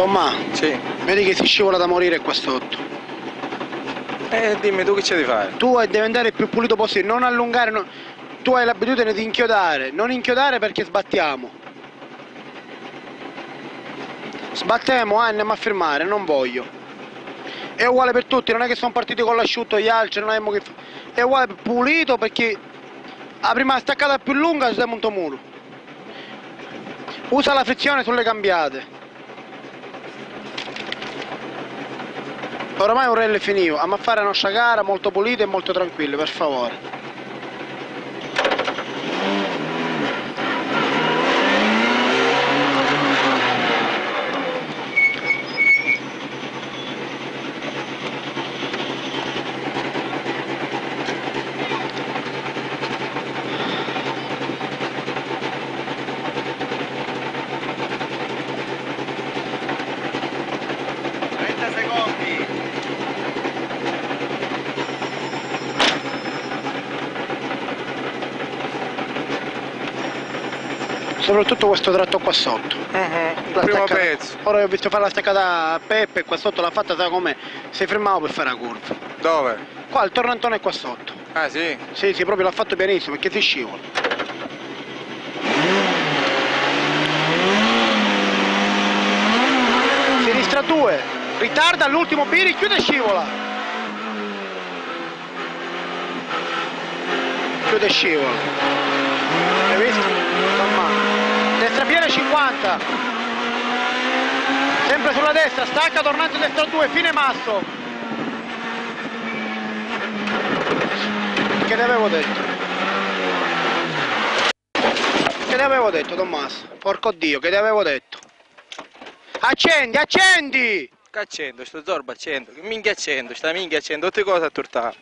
Tomma, Sì. vedi che si scivola da morire qua sotto. Eh, dimmi tu che c'è di fare? Tu devi andare il più pulito possibile, non allungare, non- tu hai l'abitudine di inchiodare, non inchiodare perché sbattiamo. Sbattiamo, ah, andiamo a firmare, non voglio. È uguale per tutti, non è che sono partiti con l'asciutto gli altri, non è mo che fa- È uguale pulito perché la prima staccata più lunga si monta un muro. Usa la frizione sulle cambiate. Ormai un rally finito, a fare la nostra gara molto pulita e molto tranquilla, per favore. Soprattutto questo tratto qua sotto. Il La primo pezzo. Ora ho visto fare la staccata a Peppe, qua sotto l'ha fatta, sai com'è? Si fermava per fare la curva. Dove? Qua il torrentone è qua sotto. Ah sì? Sì, sì, proprio l'ha fatto pianissimo perché si scivola. Sinistra 2, ritarda all'ultimo biri, chiude e scivola. Chiude e scivola. Hai visto? Mamma. Destra piena 50. Sempre sulla destra, stacca, tornante destra 2, fine masso. Che ne avevo detto? Che ne avevo detto, Tommaso? Porco Dio, che ne avevo detto? Accendi, accendi! Che accendo, sto zorba accendo, che minchia accendo, sta minchia accendo, tutte cose a turtare.